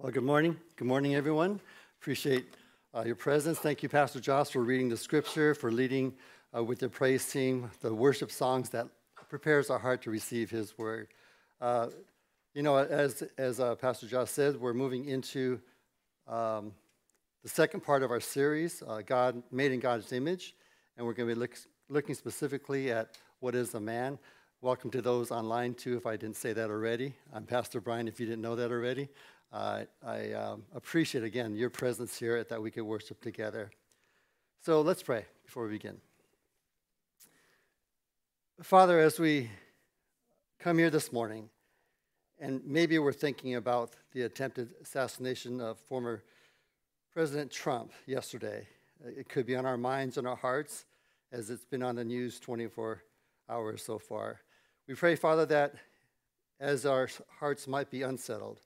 Well, good morning. Good morning, everyone. Appreciate uh, your presence. Thank you, Pastor Josh, for reading the scripture, for leading uh, with the praise team, the worship songs that prepares our heart to receive His word. Uh, you know, as, as uh, Pastor Josh said, we're moving into um, the second part of our series, uh, God Made in God's Image, and we're going to be look, looking specifically at what is a man. Welcome to those online, too, if I didn't say that already. I'm Pastor Brian, if you didn't know that already. Uh, I um, appreciate, again, your presence here that we could worship together. So let's pray before we begin. Father, as we come here this morning, and maybe we're thinking about the attempted assassination of former President Trump yesterday. It could be on our minds and our hearts as it's been on the news 24 hours so far. We pray, Father, that as our hearts might be unsettled,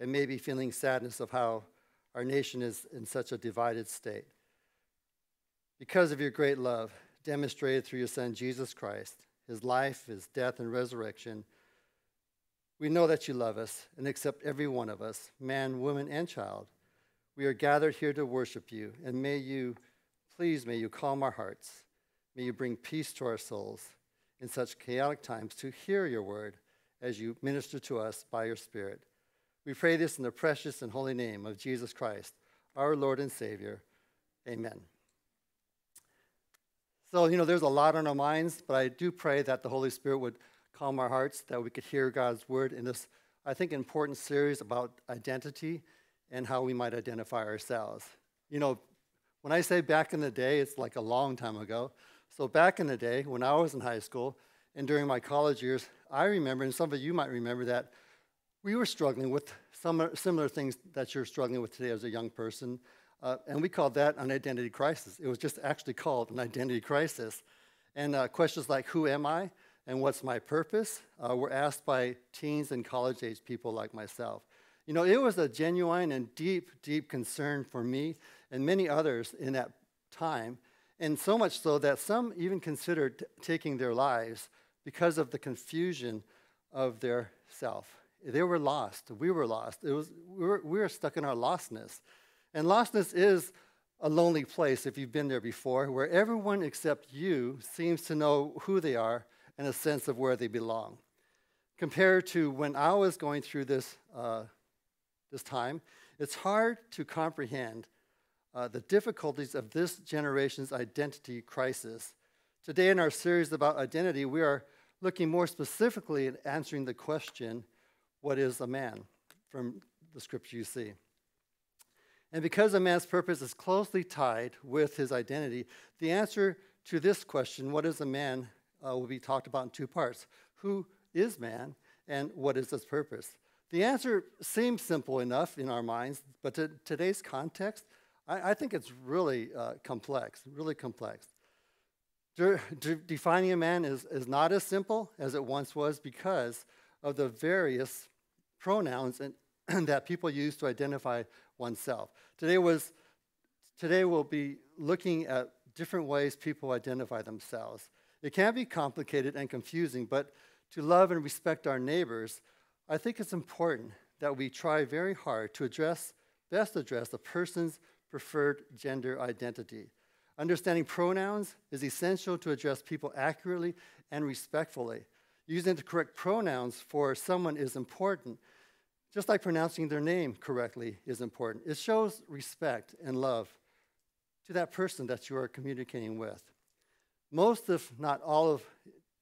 and maybe feeling sadness of how our nation is in such a divided state. Because of your great love, demonstrated through your Son, Jesus Christ, his life, his death, and resurrection, we know that you love us and accept every one of us, man, woman, and child. We are gathered here to worship you, and may you, please, may you calm our hearts. May you bring peace to our souls in such chaotic times to hear your word as you minister to us by your Spirit. We pray this in the precious and holy name of Jesus Christ, our Lord and Savior. Amen. So, you know, there's a lot on our minds, but I do pray that the Holy Spirit would calm our hearts, that we could hear God's word in this, I think, important series about identity and how we might identify ourselves. You know, when I say back in the day, it's like a long time ago. So, back in the day, when I was in high school and during my college years, I remember, and some of you might remember that we were struggling with some similar things that you're struggling with today as a young person, uh, and we called that an identity crisis. It was just actually called an identity crisis. And uh, questions like, who am I and what's my purpose, uh, were asked by teens and college age people like myself. You know, it was a genuine and deep, deep concern for me and many others in that time, and so much so that some even considered taking their lives because of the confusion of their self. They were lost. We were lost. It was, we, were, we were stuck in our lostness. And lostness is a lonely place, if you've been there before, where everyone except you seems to know who they are and a sense of where they belong. Compared to when I was going through this, uh, this time, it's hard to comprehend uh, the difficulties of this generation's identity crisis. Today, in our series about identity, we are looking more specifically at answering the question what is a man from the scripture you see. And because a man's purpose is closely tied with his identity, the answer to this question, what is a man, uh, will be talked about in two parts. Who is man, and what is his purpose? The answer seems simple enough in our minds, but to today's context, I, I think it's really uh, complex, really complex. De- de- defining a man is, is not as simple as it once was because of the various pronouns and, that people use to identify oneself. Today was today we'll be looking at different ways people identify themselves. It can be complicated and confusing, but to love and respect our neighbors, I think it's important that we try very hard to address, best address a person's preferred gender identity. Understanding pronouns is essential to address people accurately and respectfully. Using the correct pronouns for someone is important, just like pronouncing their name correctly is important. It shows respect and love to that person that you are communicating with. Most, if not all, of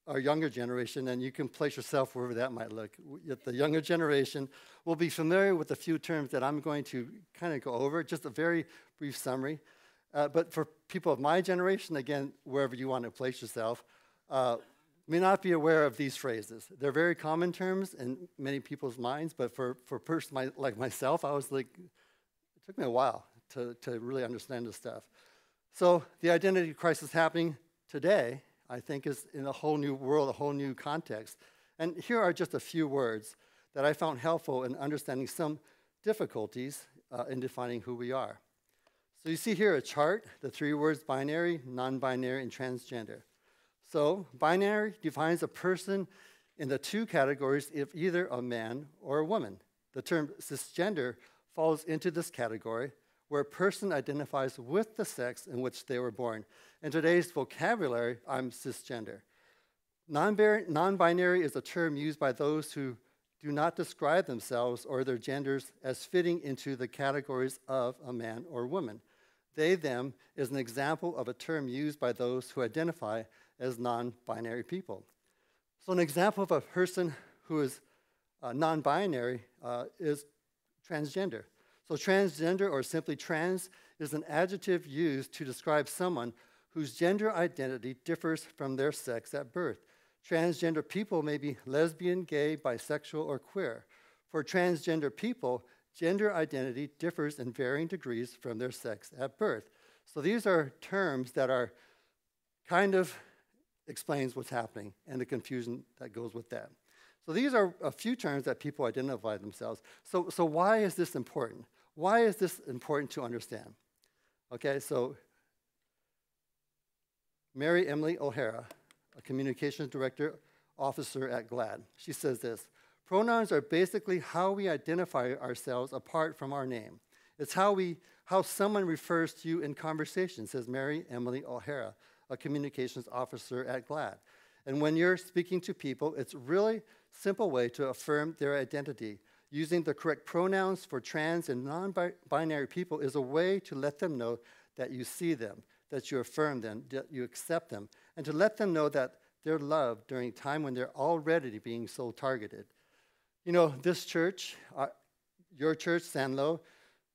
our younger generation, and you can place yourself wherever that might look, the younger generation will be familiar with a few terms that I'm going to kind of go over, just a very brief summary. Uh, but for people of my generation, again, wherever you want to place yourself, uh, may not be aware of these phrases. They're very common terms in many people's minds, but for, for a person my, like myself, I was like, it took me a while to, to really understand this stuff. So the identity crisis happening today, I think, is in a whole new world, a whole new context. And here are just a few words that I found helpful in understanding some difficulties uh, in defining who we are. So you see here a chart, the three words binary, non-binary, and transgender. So, binary defines a person in the two categories of either a man or a woman. The term cisgender falls into this category where a person identifies with the sex in which they were born. In today's vocabulary, I'm cisgender. Non binary is a term used by those who do not describe themselves or their genders as fitting into the categories of a man or woman. They, them is an example of a term used by those who identify as non binary people. So, an example of a person who is uh, non binary uh, is transgender. So, transgender or simply trans is an adjective used to describe someone whose gender identity differs from their sex at birth. Transgender people may be lesbian, gay, bisexual, or queer. For transgender people, gender identity differs in varying degrees from their sex at birth. So these are terms that are kind of explains what's happening and the confusion that goes with that. So these are a few terms that people identify themselves. So, so why is this important? Why is this important to understand? Okay, so Mary Emily O'Hara a communications director officer at GLAAD, She says this Pronouns are basically how we identify ourselves apart from our name. It's how, we, how someone refers to you in conversation, says Mary Emily O'Hara, a communications officer at GLAAD. And when you're speaking to people, it's really simple way to affirm their identity. Using the correct pronouns for trans and non binary people is a way to let them know that you see them, that you affirm them, that you accept them, and to let them know that they're loved during a time when they're already being so targeted. You know, this church, uh, your church, SanLo,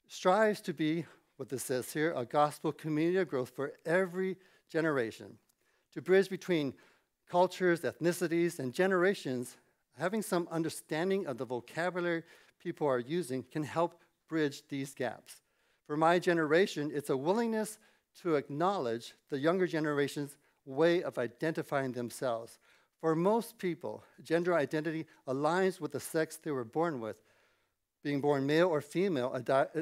strives to be, what this says here, a gospel community of growth for every generation. To bridge between cultures, ethnicities, and generations, having some understanding of the vocabulary people are using can help bridge these gaps. For my generation, it's a willingness to acknowledge the younger generation's way of identifying themselves. For most people, gender identity aligns with the sex they were born with. Being born male or female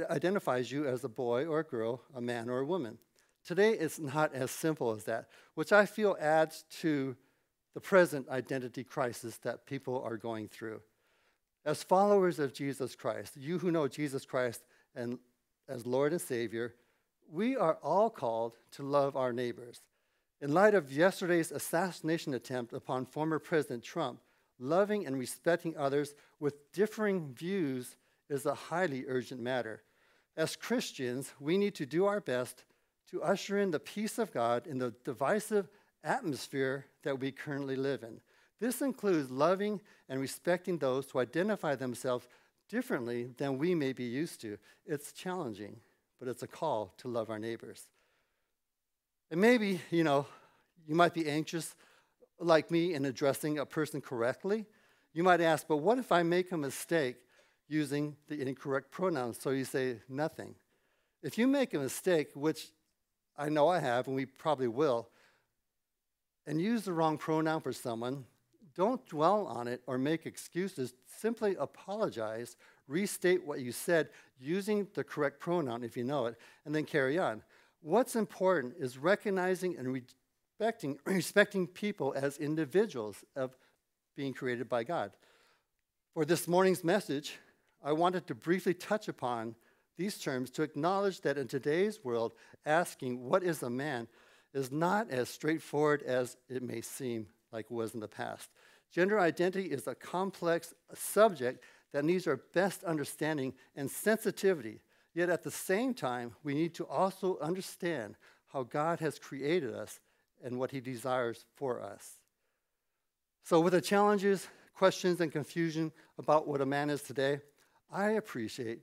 identifies you as a boy or a girl, a man or a woman. Today, it's not as simple as that, which I feel adds to the present identity crisis that people are going through. As followers of Jesus Christ, you who know Jesus Christ and as Lord and Savior, we are all called to love our neighbors. In light of yesterday's assassination attempt upon former President Trump, loving and respecting others with differing views is a highly urgent matter. As Christians, we need to do our best to usher in the peace of God in the divisive atmosphere that we currently live in. This includes loving and respecting those who identify themselves differently than we may be used to. It's challenging, but it's a call to love our neighbors. And maybe, you know, you might be anxious, like me, in addressing a person correctly. You might ask, but what if I make a mistake using the incorrect pronouns? So you say nothing. If you make a mistake, which I know I have, and we probably will, and use the wrong pronoun for someone, don't dwell on it or make excuses. Simply apologize, restate what you said using the correct pronoun if you know it, and then carry on. What's important is recognizing and respecting, respecting people as individuals of being created by God. For this morning's message, I wanted to briefly touch upon these terms to acknowledge that in today's world, asking what is a man is not as straightforward as it may seem like it was in the past. Gender identity is a complex subject that needs our best understanding and sensitivity Yet at the same time, we need to also understand how God has created us and what He desires for us. So, with the challenges, questions, and confusion about what a man is today, I appreciate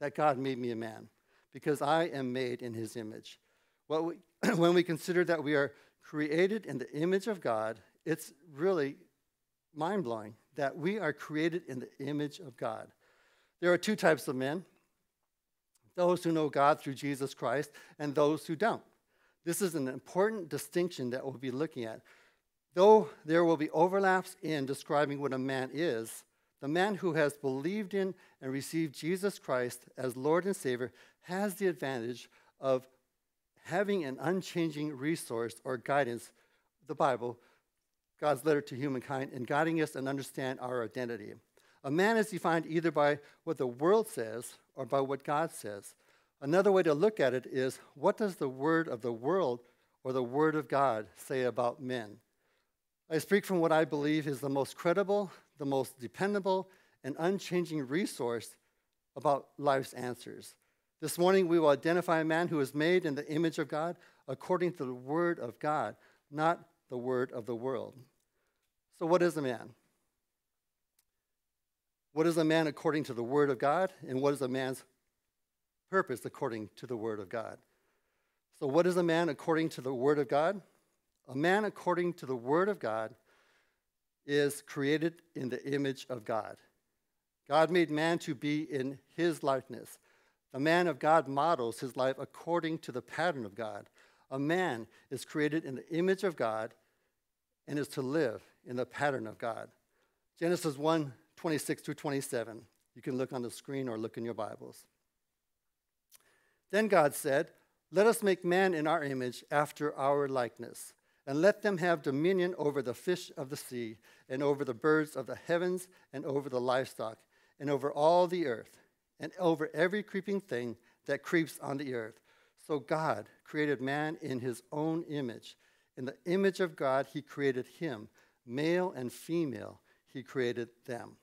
that God made me a man because I am made in His image. We, when we consider that we are created in the image of God, it's really mind blowing that we are created in the image of God. There are two types of men those who know God through Jesus Christ and those who don't. This is an important distinction that we'll be looking at. Though there will be overlaps in describing what a man is, the man who has believed in and received Jesus Christ as Lord and Savior has the advantage of having an unchanging resource or guidance, the Bible, God's letter to humankind, and guiding us and understand our identity. A man is defined either by what the world says or by what God says. Another way to look at it is what does the word of the world or the word of God say about men? I speak from what I believe is the most credible, the most dependable, and unchanging resource about life's answers. This morning, we will identify a man who is made in the image of God according to the word of God, not the word of the world. So, what is a man? What is a man according to the word of God? And what is a man's purpose according to the word of God? So, what is a man according to the word of God? A man, according to the Word of God, is created in the image of God. God made man to be in his likeness. The man of God models his life according to the pattern of God. A man is created in the image of God and is to live in the pattern of God. Genesis 1 26 through 27. You can look on the screen or look in your Bibles. Then God said, Let us make man in our image after our likeness and let them have dominion over the fish of the sea, and over the birds of the heavens, and over the livestock, and over all the earth, and over every creeping thing that creeps on the earth. So God created man in his own image. In the image of God, he created him. Male and female, he created them.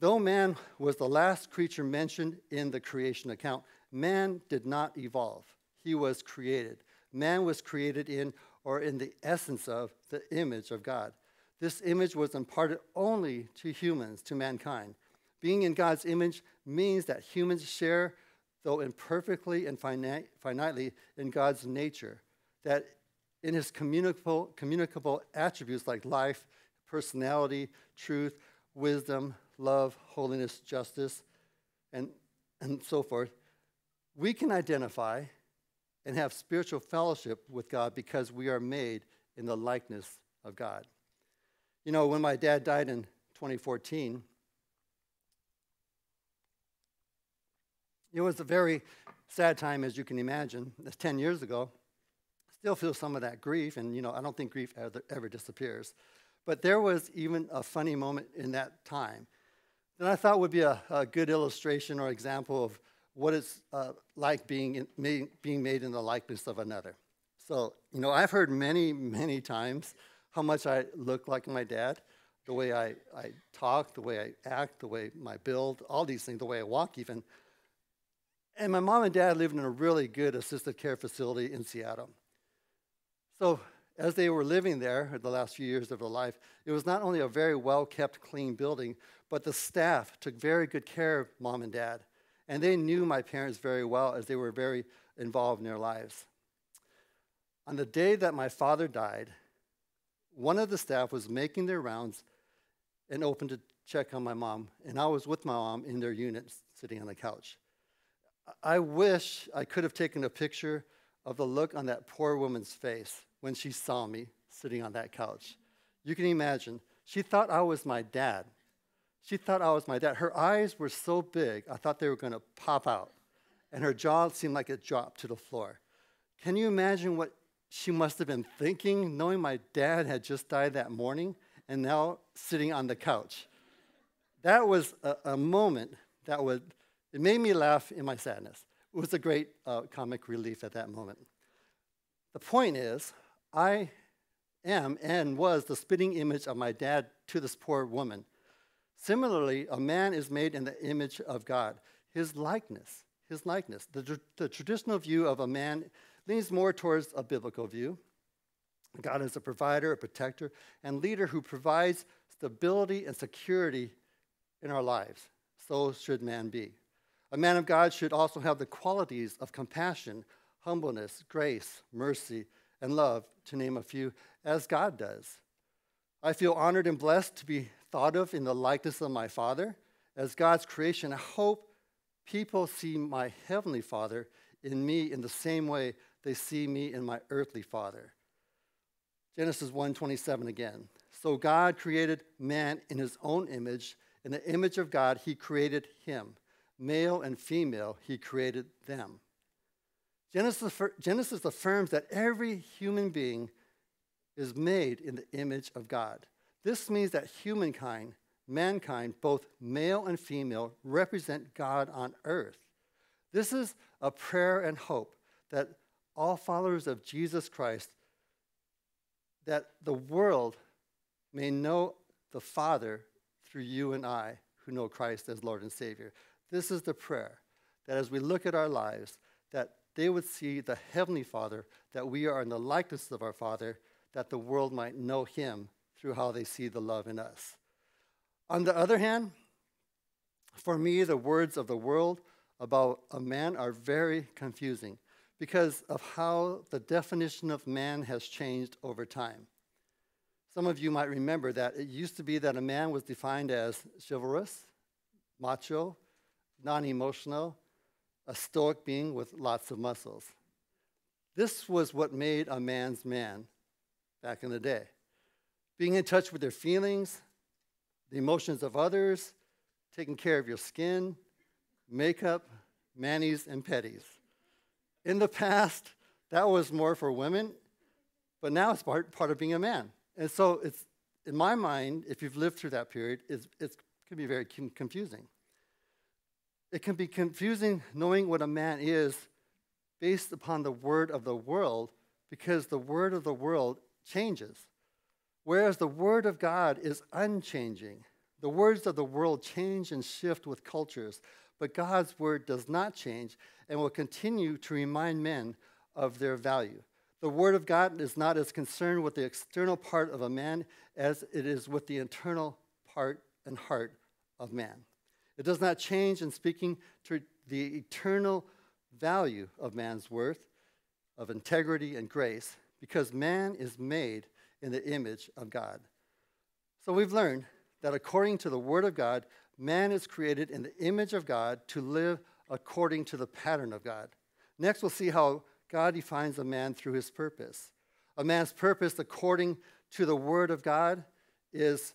Though man was the last creature mentioned in the creation account, man did not evolve. He was created. Man was created in or in the essence of the image of God. This image was imparted only to humans, to mankind. Being in God's image means that humans share, though imperfectly and finitely, in God's nature. That in his communicable, communicable attributes like life, personality, truth, wisdom, love, holiness, justice, and, and so forth, we can identify and have spiritual fellowship with God because we are made in the likeness of God. You know, when my dad died in 2014, it was a very sad time, as you can imagine. That's 10 years ago. Still feel some of that grief, and you know, I don't think grief ever, ever disappears. But there was even a funny moment in that time that I thought would be a, a good illustration or example of what it's uh, like being, in, made, being made in the likeness of another. So, you know, I've heard many, many times how much I look like my dad, the way I, I talk, the way I act, the way my build, all these things, the way I walk even. And my mom and dad lived in a really good assisted care facility in Seattle. So as they were living there the last few years of their life, it was not only a very well kept, clean building, but the staff took very good care of mom and dad. And they knew my parents very well as they were very involved in their lives. On the day that my father died, one of the staff was making their rounds and opened to check on my mom. And I was with my mom in their unit sitting on the couch. I wish I could have taken a picture of the look on that poor woman's face when she saw me sitting on that couch. You can imagine. She thought I was my dad. She thought I was my dad. Her eyes were so big, I thought they were going to pop out. And her jaw seemed like it dropped to the floor. Can you imagine what she must have been thinking, knowing my dad had just died that morning and now sitting on the couch? That was a, a moment that would, it made me laugh in my sadness. It was a great uh, comic relief at that moment. The point is, I am and was the spitting image of my dad to this poor woman. Similarly, a man is made in the image of God, his likeness, his likeness. The, the traditional view of a man leans more towards a biblical view. God is a provider, a protector, and leader who provides stability and security in our lives. So should man be. A man of God should also have the qualities of compassion, humbleness, grace, mercy, and love, to name a few, as God does. I feel honored and blessed to be thought of in the likeness of my Father. As God's creation, I hope people see my Heavenly Father in me in the same way they see me in my earthly Father. Genesis 1:27 again. So God created man in his own image. In the image of God, he created him. Male and female, he created them. Genesis, Genesis affirms that every human being is made in the image of God. This means that humankind, mankind, both male and female, represent God on earth. This is a prayer and hope that all followers of Jesus Christ, that the world may know the Father through you and I who know Christ as Lord and Savior. This is the prayer that as we look at our lives, that they would see the Heavenly Father, that we are in the likeness of our Father, that the world might know Him through how they see the love in us. On the other hand, for me, the words of the world about a man are very confusing because of how the definition of man has changed over time. Some of you might remember that it used to be that a man was defined as chivalrous, macho, non emotional, a stoic being with lots of muscles. This was what made a man's man back in the day. Being in touch with their feelings, the emotions of others, taking care of your skin, makeup, manis, and petties. In the past, that was more for women, but now it's part, part of being a man. And so it's, in my mind, if you've lived through that period, it's, it can be very confusing. It can be confusing knowing what a man is based upon the word of the world because the word of the world changes. Whereas the word of God is unchanging. The words of the world change and shift with cultures, but God's word does not change and will continue to remind men of their value. The word of God is not as concerned with the external part of a man as it is with the internal part and heart of man. It does not change in speaking to the eternal value of man's worth, of integrity and grace, because man is made in the image of God. So we've learned that according to the Word of God, man is created in the image of God to live according to the pattern of God. Next, we'll see how God defines a man through his purpose. A man's purpose, according to the Word of God, is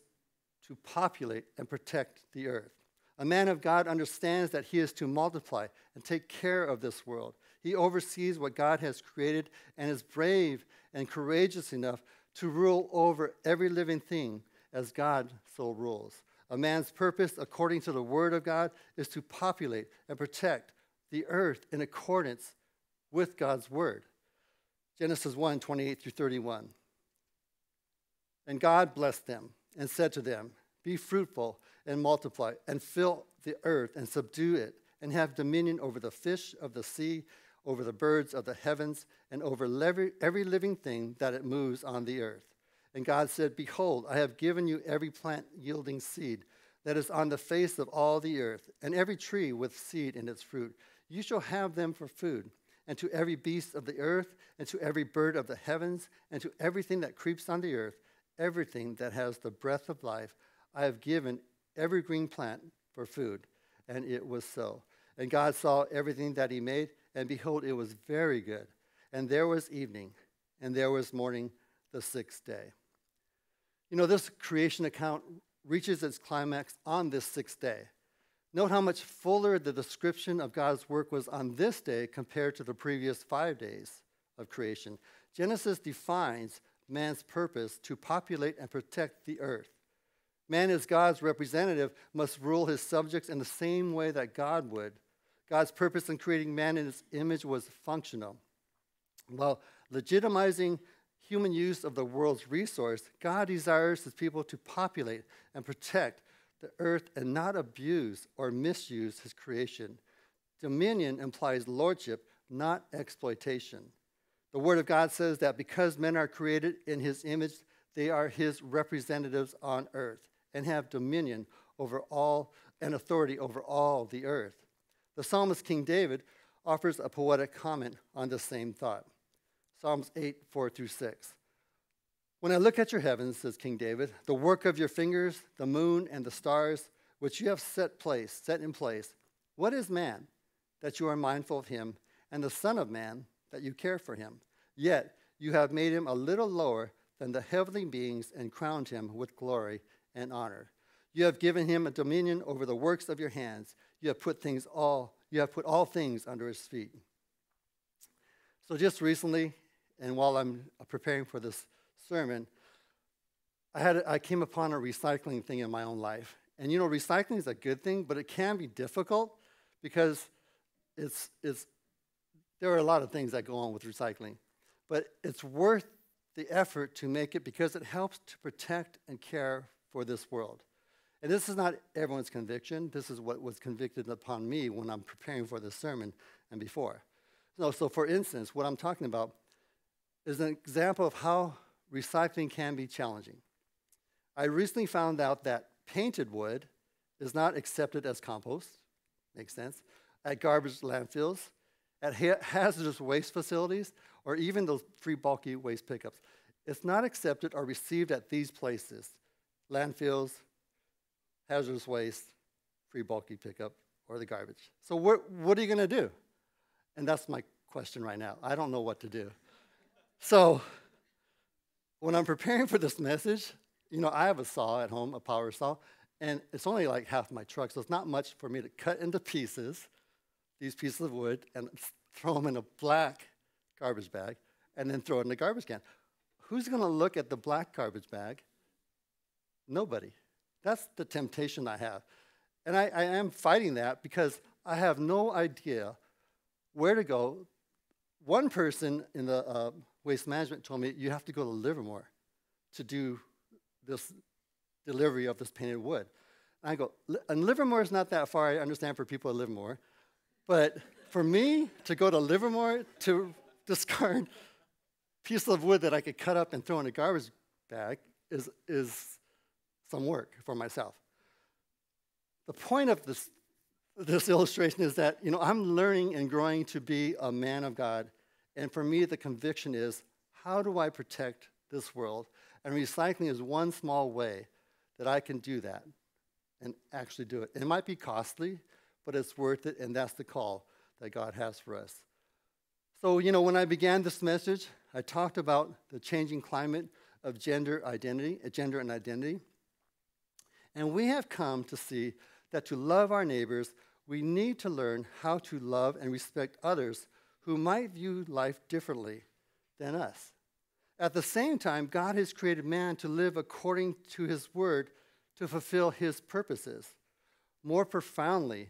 to populate and protect the earth. A man of God understands that he is to multiply and take care of this world. He oversees what God has created and is brave and courageous enough to rule over every living thing as God so rules. A man's purpose, according to the Word of God, is to populate and protect the earth in accordance with God's Word. Genesis 1 28 through 31. And God blessed them and said to them, Be fruitful and multiply, and fill the earth and subdue it, and have dominion over the fish of the sea over the birds of the heavens, and over every, every living thing that it moves on the earth. And God said, Behold, I have given you every plant yielding seed that is on the face of all the earth, and every tree with seed in its fruit. You shall have them for food. And to every beast of the earth, and to every bird of the heavens, and to everything that creeps on the earth, everything that has the breath of life, I have given every green plant for food. And it was so. And God saw everything that He made, and behold, it was very good. And there was evening, and there was morning the sixth day. You know, this creation account reaches its climax on this sixth day. Note how much fuller the description of God's work was on this day compared to the previous five days of creation. Genesis defines man's purpose to populate and protect the earth. Man, as God's representative, must rule his subjects in the same way that God would. God's purpose in creating man in his image was functional. While legitimizing human use of the world's resource, God desires his people to populate and protect the earth and not abuse or misuse his creation. Dominion implies lordship, not exploitation. The Word of God says that because men are created in his image, they are his representatives on earth and have dominion over all and authority over all the earth. The psalmist King David offers a poetic comment on the same thought. Psalms 8, 4 through 6. When I look at your heavens, says King David, the work of your fingers, the moon and the stars, which you have set place, set in place, what is man that you are mindful of him, and the Son of Man that you care for him? Yet you have made him a little lower than the heavenly beings and crowned him with glory and honor. You have given him a dominion over the works of your hands. You have put things all, you have put all things under his feet. So just recently, and while I'm preparing for this sermon, I, had, I came upon a recycling thing in my own life. And you know, recycling is a good thing, but it can be difficult because it's, it's, there are a lot of things that go on with recycling. But it's worth the effort to make it because it helps to protect and care for this world. And this is not everyone's conviction. This is what was convicted upon me when I'm preparing for this sermon and before. So, so for instance, what I'm talking about is an example of how recycling can be challenging. I recently found out that painted wood is not accepted as compost, makes sense, at garbage landfills, at ha hazardous waste facilities, or even those free bulky waste pickups. It's not accepted or received at these places landfills, hazardous waste, free bulky pickup, or the garbage. So, what, what are you going to do? And that's my question right now. I don't know what to do. So, when I'm preparing for this message, you know, I have a saw at home, a power saw, and it's only like half my truck, so it's not much for me to cut into pieces these pieces of wood and throw them in a black garbage bag and then throw it in the garbage can. Who's going to look at the black garbage bag? Nobody. That's the temptation I have. And I, I am fighting that because I have no idea where to go. One person in the uh, waste management told me you have to go to Livermore to do this delivery of this painted wood. And I go, and Livermore is not that far, I understand for people in Livermore, but for me to go to Livermore to discard piece of wood that I could cut up and throw in a garbage bag is, is some work for myself. The point of this, this illustration is that, you know, I'm learning and growing to be a man of God. And for me, the conviction is, how do I protect this world? And recycling is one small way that I can do that and actually do it. It might be costly, but it's worth it, and that's the call that God has for us. So, you know, when I began this message, I talked about the changing climate of gender identity, gender and identity. And we have come to see that to love our neighbors, we need to learn how to love and respect others who might view life differently than us. At the same time, God has created man to live according to his word to fulfill his purposes. More profoundly,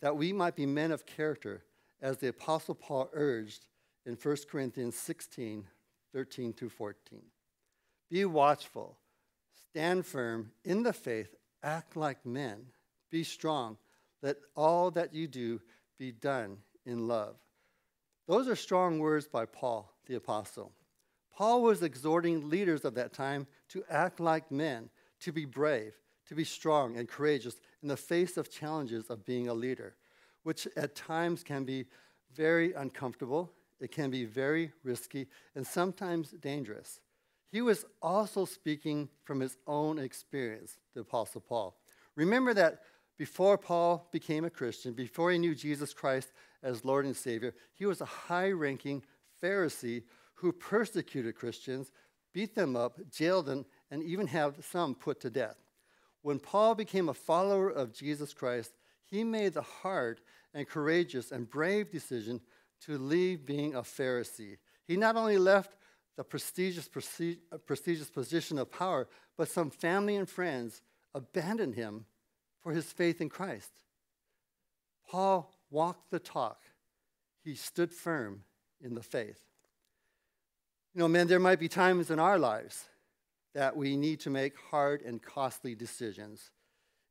that we might be men of character, as the Apostle Paul urged in 1 Corinthians 16 13 through 14. Be watchful, stand firm in the faith, act like men, be strong, let all that you do be done in love. Those are strong words by Paul the Apostle. Paul was exhorting leaders of that time to act like men, to be brave, to be strong and courageous in the face of challenges of being a leader, which at times can be very uncomfortable, it can be very risky, and sometimes dangerous. He was also speaking from his own experience, the Apostle Paul. Remember that before Paul became a Christian, before he knew Jesus Christ as Lord and Savior, he was a high ranking Pharisee who persecuted Christians, beat them up, jailed them, and even have some put to death. When Paul became a follower of Jesus Christ, he made the hard and courageous and brave decision to leave being a Pharisee. He not only left the prestigious, uh, prestigious position of power, but some family and friends abandoned him for his faith in Christ. Paul walked the talk. He stood firm in the faith. You know, men, there might be times in our lives that we need to make hard and costly decisions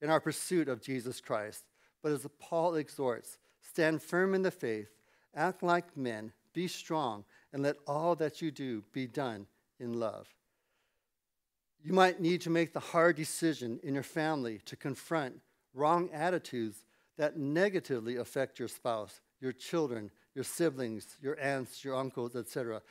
in our pursuit of Jesus Christ. But as Paul exhorts, stand firm in the faith, act like men, be strong, and let all that you do be done in love. You might need to make the hard decision in your family to confront wrong attitudes that negatively affect your spouse, your children, your siblings, your aunts, your uncles, etc.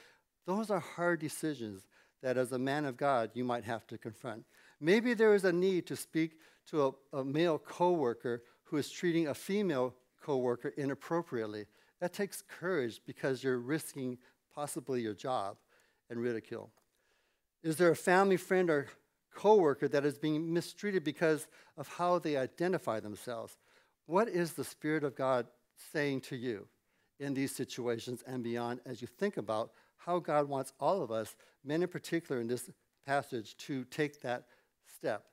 Those are hard decisions that, as a man of God, you might have to confront. Maybe there is a need to speak to a, a male coworker who is treating a female coworker inappropriately. That takes courage because you're risking possibly your job and ridicule. Is there a family friend or coworker that is being mistreated because of how they identify themselves? What is the Spirit of God saying to you in these situations and beyond as you think about how God wants all of us, men in particular in this passage, to take that step,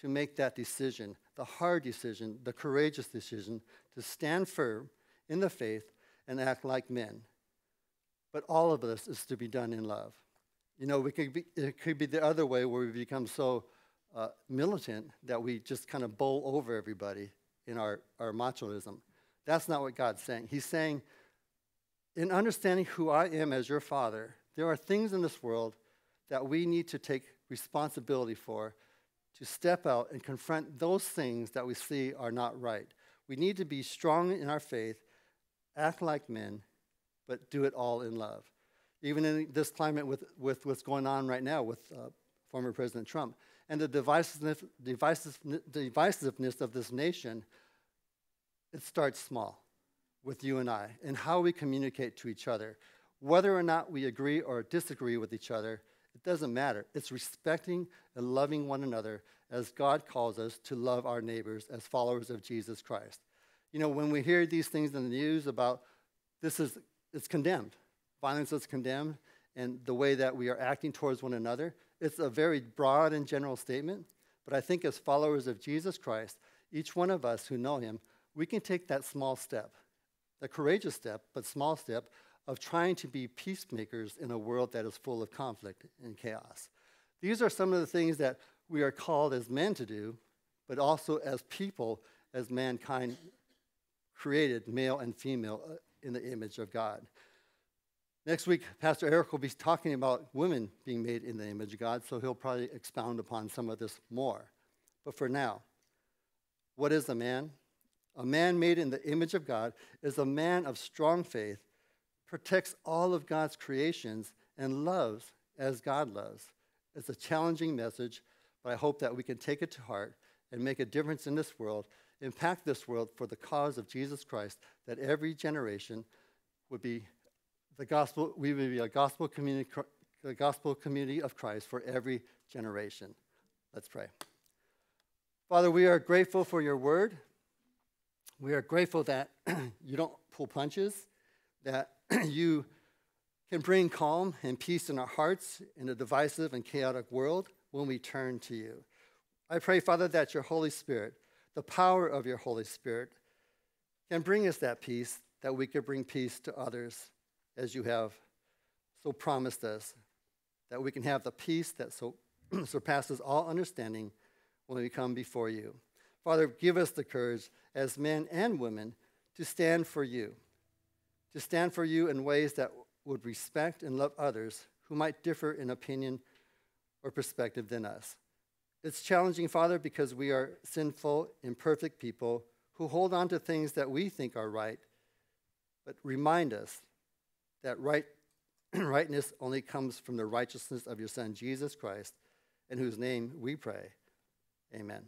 to make that decision, the hard decision, the courageous decision to stand firm in the faith and act like men. But all of this is to be done in love. You know, we could be, it could be the other way where we become so uh, militant that we just kind of bowl over everybody in our, our machoism. That's not what God's saying. He's saying, in understanding who I am as your father, there are things in this world that we need to take responsibility for to step out and confront those things that we see are not right. We need to be strong in our faith, act like men, but do it all in love. Even in this climate with, with what's going on right now with uh, former President Trump and the divisiveness, divisiveness, divisiveness of this nation, it starts small with you and I and how we communicate to each other. Whether or not we agree or disagree with each other, it doesn't matter. It's respecting and loving one another as God calls us to love our neighbors as followers of Jesus Christ. You know, when we hear these things in the news about this is it's condemned. Violence is condemned, and the way that we are acting towards one another, it's a very broad and general statement. But I think as followers of Jesus Christ, each one of us who know him, we can take that small step, the courageous step, but small step of trying to be peacemakers in a world that is full of conflict and chaos. These are some of the things that we are called as men to do, but also as people, as mankind created, male and female, in the image of God. Next week, Pastor Eric will be talking about women being made in the image of God, so he'll probably expound upon some of this more. But for now, what is a man? A man made in the image of God is a man of strong faith protects all of God's creations, and loves as God loves. It's a challenging message, but I hope that we can take it to heart and make a difference in this world, impact this world for the cause of Jesus Christ, that every generation would be the gospel, we would be a gospel community, the gospel community of Christ for every generation. Let's pray. Father, we are grateful for your word. We are grateful that you don't pull punches, that you can bring calm and peace in our hearts in a divisive and chaotic world when we turn to you. I pray, Father, that your Holy Spirit, the power of your Holy Spirit, can bring us that peace, that we could bring peace to others as you have so promised us, that we can have the peace that so surpasses all understanding when we come before you. Father, give us the courage as men and women to stand for you to stand for you in ways that would respect and love others who might differ in opinion or perspective than us. It's challenging, Father, because we are sinful, imperfect people who hold on to things that we think are right, but remind us that right, rightness only comes from the righteousness of your Son, Jesus Christ, in whose name we pray. Amen.